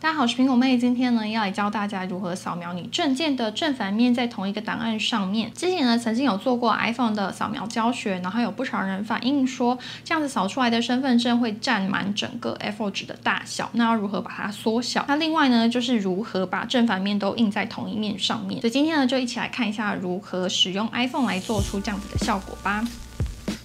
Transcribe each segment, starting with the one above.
大家好，我是苹果妹。今天呢，要来教大家如何扫描你证件的正反面在同一个档案上面。之前呢，曾经有做过 iPhone 的扫描教学，然后有不少人反映说，这样子扫出来的身份证会占满整个 A4 纸的大小。那要如何把它缩小？那另外呢，就是如何把正反面都印在同一面上面。所以今天呢，就一起来看一下如何使用 iPhone 来做出这样子的效果吧。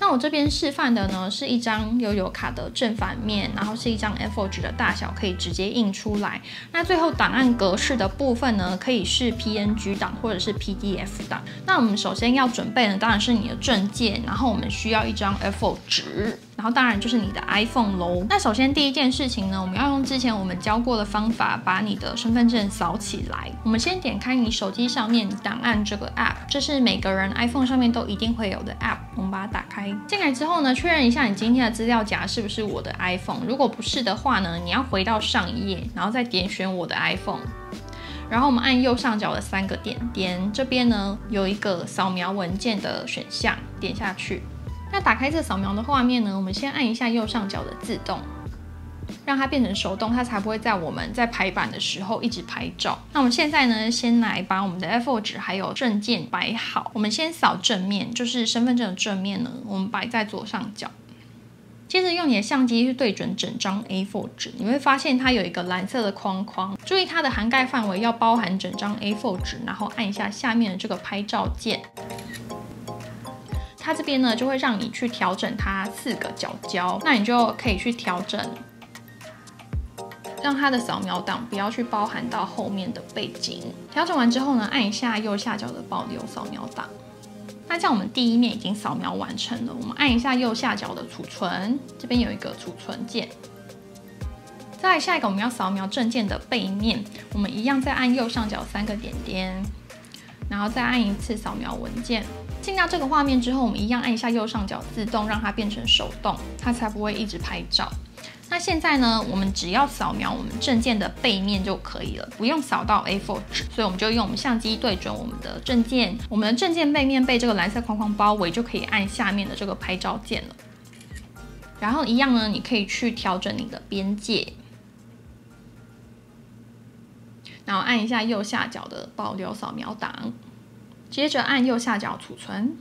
那我这边示范的呢，是一张悠游卡的正反面，然后是一张 A4 纸的大小，可以直接印出来。那最后档案格式的部分呢，可以是 PNG 档或者是 PDF 档。那我们首先要准备的当然是你的证件，然后我们需要一张 A4 纸。然后当然就是你的 iPhone 喽。那首先第一件事情呢，我们要用之前我们教过的方法，把你的身份证扫起来。我们先点开你手机上面档案这个 App，这是每个人 iPhone 上面都一定会有的 App。我们把它打开进来之后呢，确认一下你今天的资料夹是不是我的 iPhone。如果不是的话呢，你要回到上一页，然后再点选我的 iPhone，然后我们按右上角的三个点点，这边呢有一个扫描文件的选项，点下去。那打开这扫描的画面呢？我们先按一下右上角的自动，让它变成手动，它才不会在我们在排版的时候一直拍照。那我们现在呢，先来把我们的 A4 纸还有证件摆好。我们先扫正面，就是身份证的正面呢，我们摆在左上角。接着用你的相机去对准整张 A4 纸，你会发现它有一个蓝色的框框，注意它的涵盖范围要包含整张 A4 纸，然后按一下下面的这个拍照键。它这边呢就会让你去调整它四个角胶，那你就可以去调整，让它的扫描档不要去包含到后面的背景。调整完之后呢，按一下右下角的保留扫描档。那这样我们第一面已经扫描完成了，我们按一下右下角的储存，这边有一个储存键。再下一个我们要扫描证件的背面，我们一样再按右上角三个点点，然后再按一次扫描文件。进到这个画面之后，我们一样按一下右上角自动，让它变成手动，它才不会一直拍照。那现在呢，我们只要扫描我们证件的背面就可以了，不用扫到 A4 纸。所以我们就用我们相机对准我们的证件，我们的证件背面被这个蓝色框框包围，就可以按下面的这个拍照键了。然后一样呢，你可以去调整你的边界，然后按一下右下角的保留扫描档。接着按右下角储存。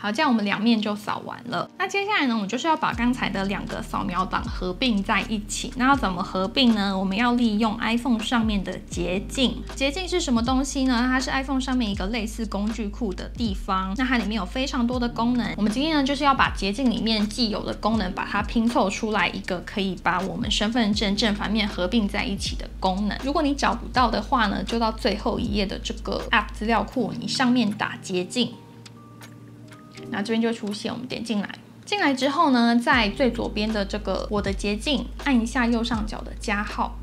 好，这样我们两面就扫完了。那接下来呢，我们就是要把刚才的两个扫描档合并在一起。那要怎么合并呢？我们要利用 iPhone 上面的捷径。捷径是什么东西呢？它是 iPhone 上面一个类似工具库的地方。那它里面有非常多的功能。我们今天呢，就是要把捷径里面既有的功能，把它拼凑出来一个可以把我们身份证正反面合并在一起的功能。如果你找不到的话呢，就到最后一页的这个 App 资料库，你上面打捷径。那这边就出现，我们点进来，进来之后呢，在最左边的这个我的捷径，按一下右上角的加号，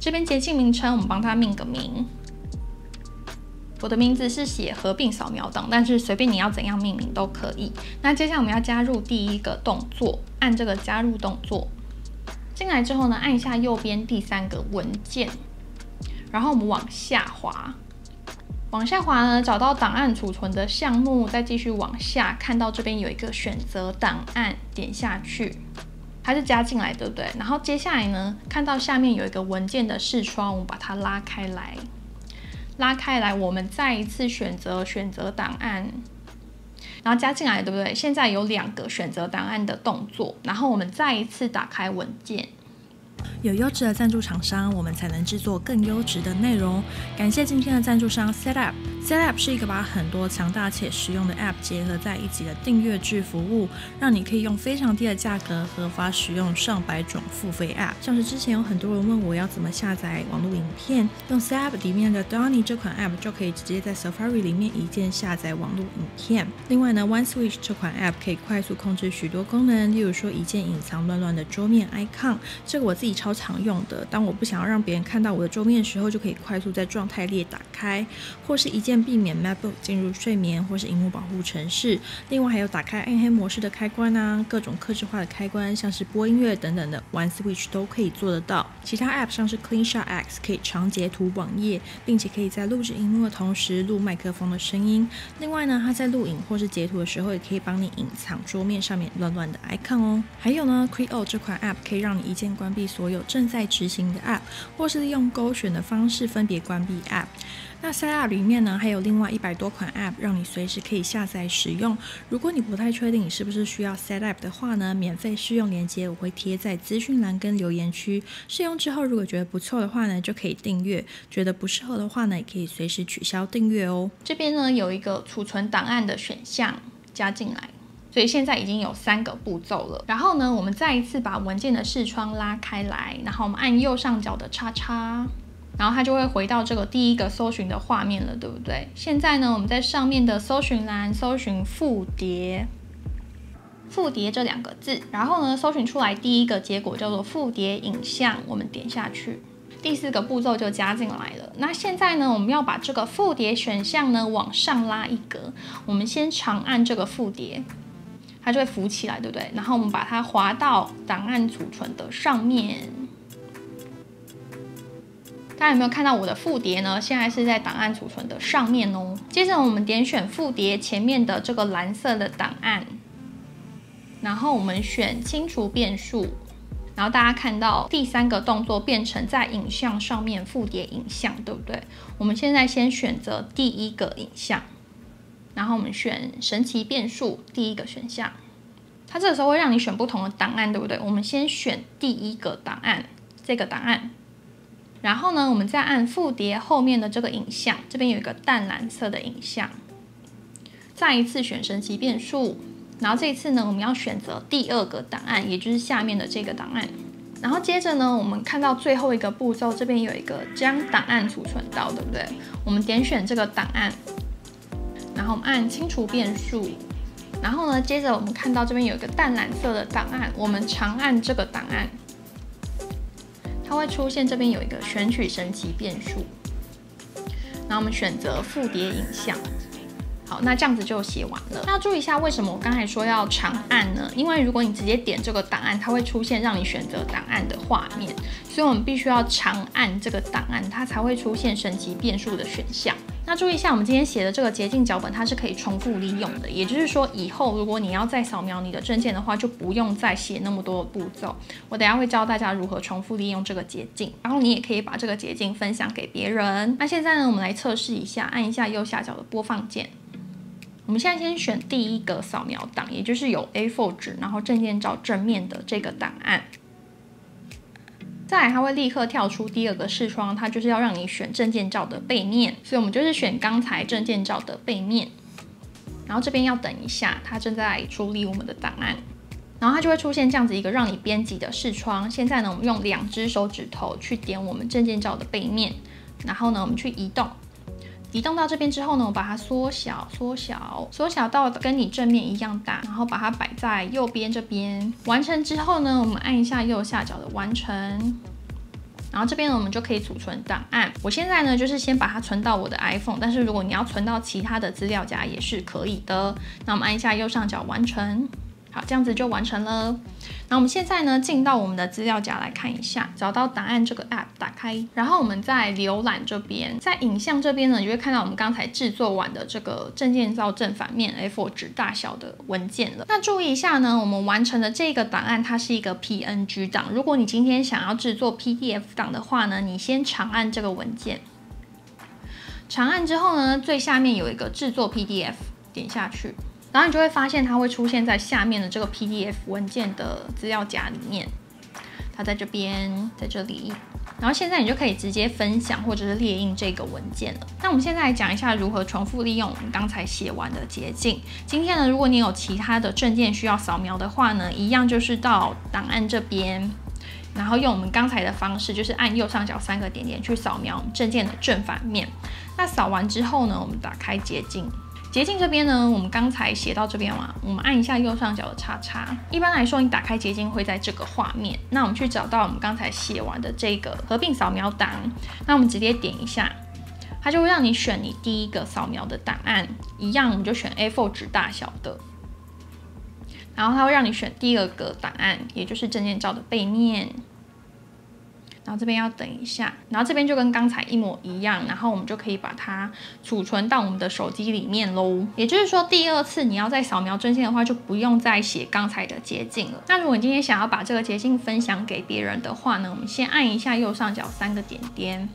这边捷径名称我们帮它命个名，我的名字是写合并扫描档，但是随便你要怎样命名都可以。那接下来我们要加入第一个动作，按这个加入动作，进来之后呢，按一下右边第三个文件，然后我们往下滑。往下滑呢，找到档案储存的项目，再继续往下，看到这边有一个选择档案，点下去，它是加进来，对不对？然后接下来呢，看到下面有一个文件的视窗，我们把它拉开来，拉开来，我们再一次选择选择档案，然后加进来，对不对？现在有两个选择档案的动作，然后我们再一次打开文件。有优质的赞助厂商，我们才能制作更优质的内容。感谢今天的赞助商 Setup。Setup 是一个把很多强大且实用的 App 结合在一起的订阅制服务，让你可以用非常低的价格合法使用上百种付费 App。像是之前有很多人问我要怎么下载网络影片，用 Setup 里面的 Donny 这款 App 就可以直接在 Safari 里面一键下载网络影片。另外呢，One Switch 这款 App 可以快速控制许多功能，例如说一键隐藏乱乱的桌面 icon，这个我自己超常用的。当我不想要让别人看到我的桌面的时候，就可以快速在状态列打开，或是一键。避免 MacBook 进入睡眠或是荧幕保护程式。另外还有打开暗黑模式的开关啊，各种克制化的开关，像是播音乐等等的，One Switch 都可以做得到。其他 App 像是 CleanShot X 可以长截图网页，并且可以在录制荧幕的同时录麦克风的声音。另外呢，它在录影或是截图的时候，也可以帮你隐藏桌面上面乱乱的 icon 哦。还有呢，Creo 这款 App 可以让你一键关闭所有正在执行的 App，或是利用勾选的方式分别关闭 App。那 set up 里面呢，还有另外一百多款 App，让你随时可以下载使用。如果你不太确定你是不是需要 set up 的话呢，免费试用链接我会贴在资讯栏跟留言区。试用之后，如果觉得不错的话呢，就可以订阅；觉得不适合的话呢，也可以随时取消订阅哦。这边呢有一个储存档案的选项加进来，所以现在已经有三个步骤了。然后呢，我们再一次把文件的视窗拉开来，然后我们按右上角的叉叉。然后它就会回到这个第一个搜寻的画面了，对不对？现在呢，我们在上面的搜寻栏搜寻“复叠”，“复叠”这两个字，然后呢，搜寻出来第一个结果叫做“复叠影像”，我们点下去，第四个步骤就加进来了。那现在呢，我们要把这个复叠选项呢往上拉一格，我们先长按这个复叠，它就会浮起来，对不对？然后我们把它滑到档案储存的上面。大家有没有看到我的复叠呢？现在是在档案储存的上面哦。接着我们点选复叠前面的这个蓝色的档案，然后我们选清除变数，然后大家看到第三个动作变成在影像上面复叠影像，对不对？我们现在先选择第一个影像，然后我们选神奇变数第一个选项，它这个时候会让你选不同的档案，对不对？我们先选第一个档案，这个档案。然后呢，我们再按复叠后面的这个影像，这边有一个淡蓝色的影像，再一次选神奇变数，然后这一次呢，我们要选择第二个档案，也就是下面的这个档案。然后接着呢，我们看到最后一个步骤，这边有一个将档案储存到，对不对？我们点选这个档案，然后我们按清除变数，然后呢，接着我们看到这边有一个淡蓝色的档案，我们长按这个档案。它会出现这边有一个选取神奇变数，然后我们选择复叠影像。好，那这样子就写完了。那注意一下，为什么我刚才说要长按呢？因为如果你直接点这个档案，它会出现让你选择档案的画面，所以我们必须要长按这个档案，它才会出现神奇变数的选项。那注意一下，我们今天写的这个捷径脚本，它是可以重复利用的。也就是说，以后如果你要再扫描你的证件的话，就不用再写那么多步骤。我等下会教大家如何重复利用这个捷径，然后你也可以把这个捷径分享给别人。那现在呢，我们来测试一下，按一下右下角的播放键。我们现在先选第一个扫描档，也就是有 A4 纸，然后证件照正面的这个档案。再来，它会立刻跳出第二个视窗，它就是要让你选证件照的背面，所以我们就是选刚才证件照的背面。然后这边要等一下，它正在处理我们的档案，然后它就会出现这样子一个让你编辑的视窗。现在呢，我们用两只手指头去点我们证件照的背面，然后呢，我们去移动。移动到这边之后呢，我把它缩小、缩小、缩小到跟你正面一样大，然后把它摆在右边这边。完成之后呢，我们按一下右下角的完成，然后这边呢，我们就可以储存档案。我现在呢，就是先把它存到我的 iPhone，但是如果你要存到其他的资料夹也是可以的。那我们按一下右上角完成。好，这样子就完成了。那我们现在呢，进到我们的资料夹来看一下，找到档案这个 app，打开，然后我们在浏览这边，在影像这边呢，你会看到我们刚才制作完的这个证件照正反面 A4 纸大小的文件了。那注意一下呢，我们完成的这个档案它是一个 PNG 档。如果你今天想要制作 PDF 档的话呢，你先长按这个文件，长按之后呢，最下面有一个制作 PDF，点下去。然后你就会发现它会出现在下面的这个 PDF 文件的资料夹里面，它在这边，在这里。然后现在你就可以直接分享或者是列印这个文件了。那我们现在来讲一下如何重复利用我们刚才写完的捷径。今天呢，如果你有其他的证件需要扫描的话呢，一样就是到档案这边，然后用我们刚才的方式，就是按右上角三个点点去扫描证件的正反面。那扫完之后呢，我们打开捷径。捷径这边呢，我们刚才写到这边嘛，我们按一下右上角的叉叉。一般来说，你打开捷径会在这个画面。那我们去找到我们刚才写完的这个合并扫描档，那我们直接点一下，它就会让你选你第一个扫描的档案，一样我们就选 A4 纸大小的。然后它会让你选第二个档案，也就是证件照的背面。然后这边要等一下，然后这边就跟刚才一模一样，然后我们就可以把它储存到我们的手机里面喽。也就是说，第二次你要再扫描证件的话，就不用再写刚才的捷径了。那如果你今天想要把这个捷径分享给别人的话呢，我们先按一下右上角三个点点。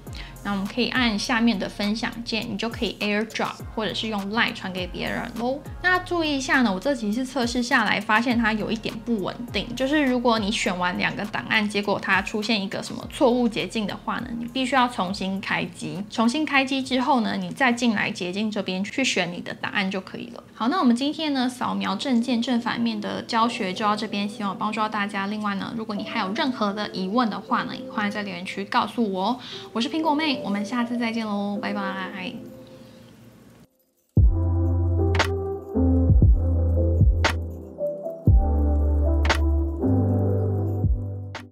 那我们可以按下面的分享键，你就可以 AirDrop 或者是用 Line 传给别人喽。那注意一下呢，我这几次测试下来，发现它有一点不稳定。就是如果你选完两个档案，结果它出现一个什么错误捷径的话呢，你必须要重新开机。重新开机之后呢，你再进来捷径这边去选你的档案就可以了。好，那我们今天呢，扫描证件正反面的教学就到这边，希望帮助到大家。另外呢，如果你还有任何的疑问的话呢，也欢迎在留言区告诉我哦。我是苹果妹。我们下次再见喽，拜拜。